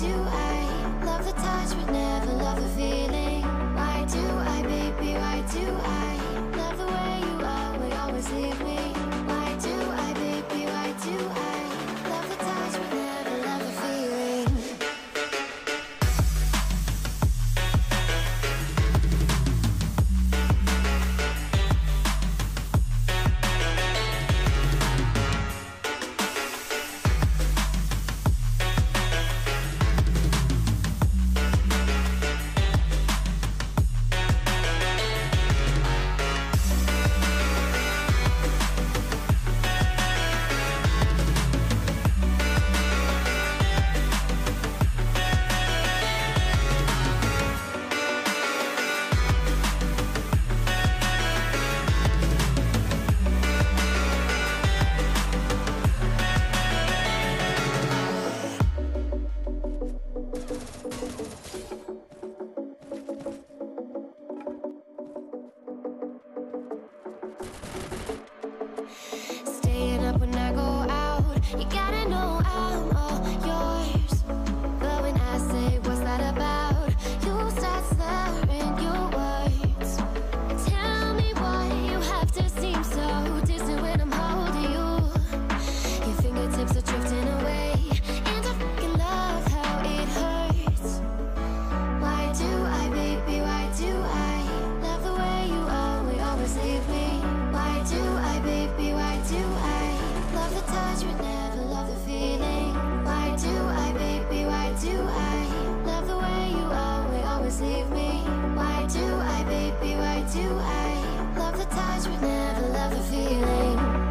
do I love the touch but never love the feeling? Baby, why do I love the touch but never love the feeling?